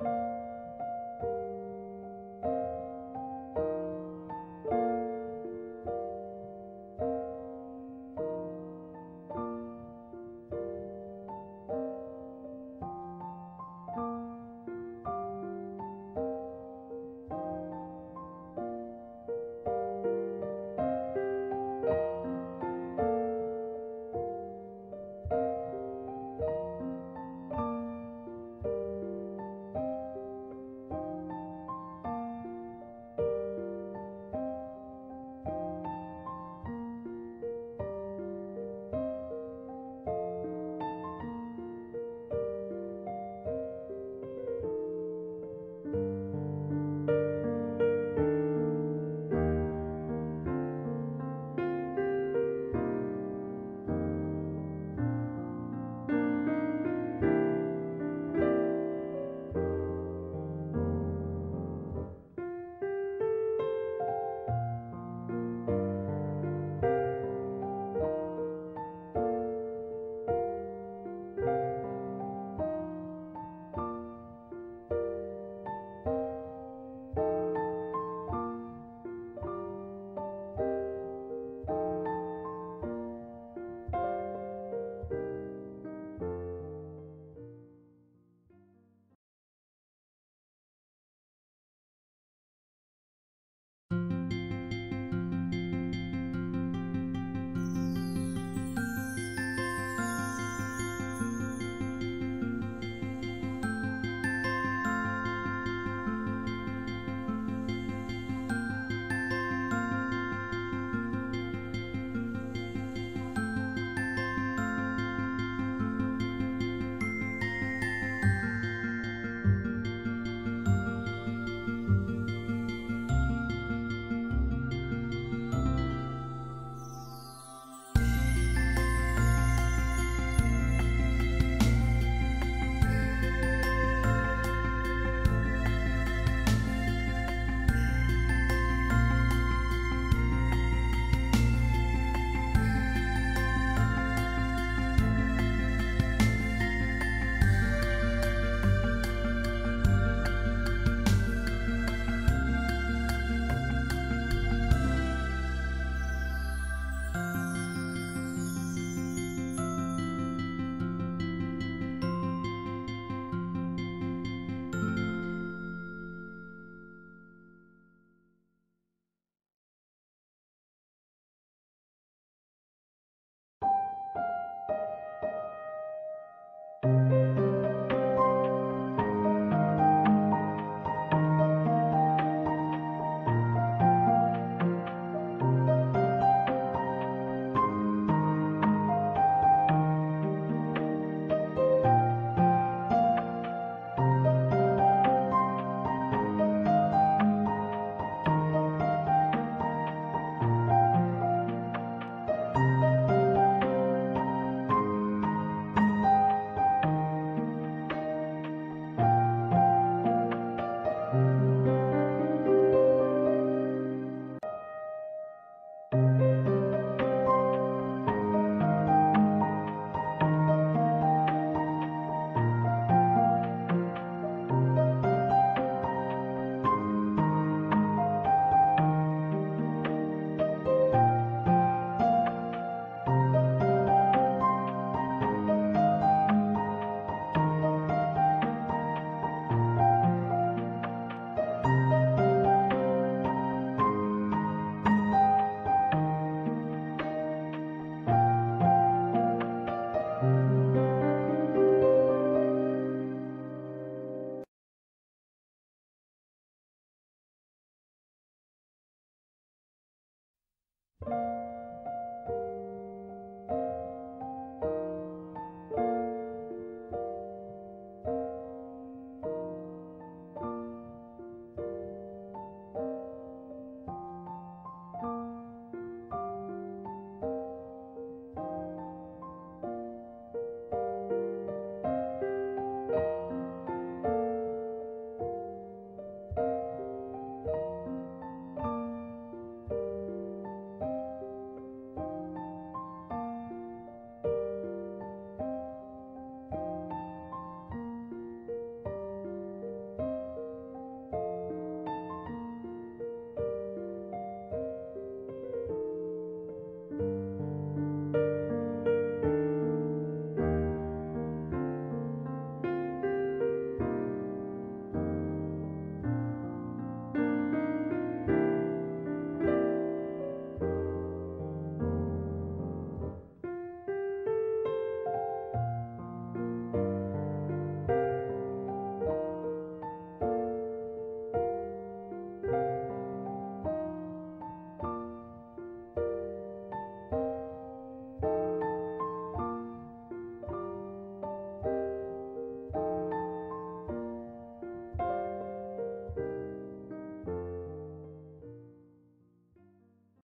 you